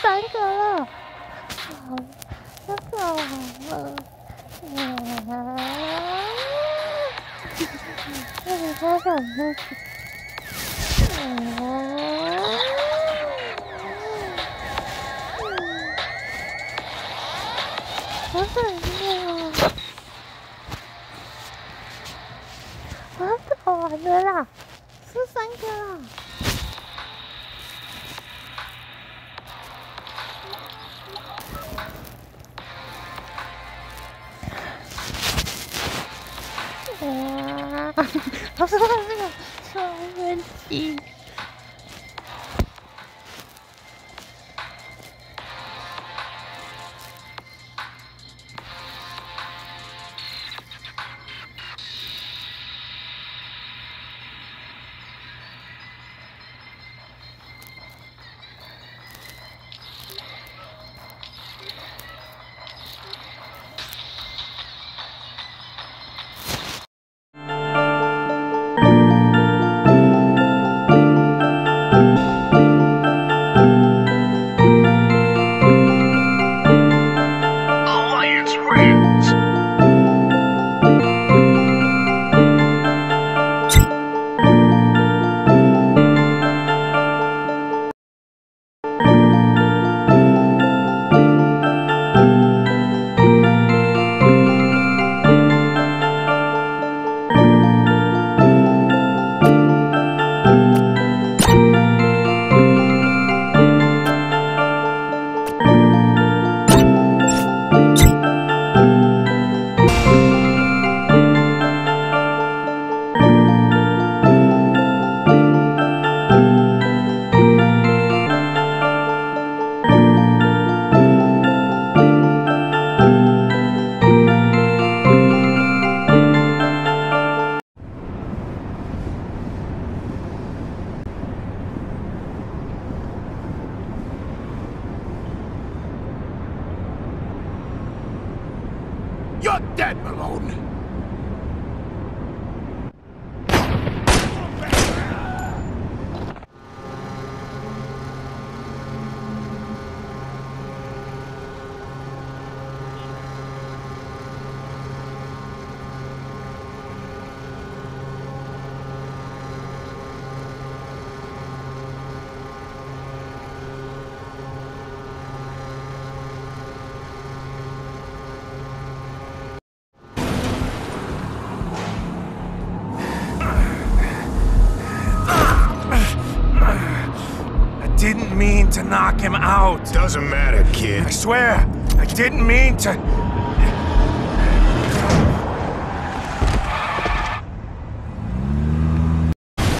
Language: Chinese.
三个了，好，那个好了，嗯，我好想喝水，嗯，好想喝啊，我要走完了啦，是三个了。他说那个双人机。Malone. Didn't mean to knock him out. Doesn't matter, kid. I swear, I didn't mean to.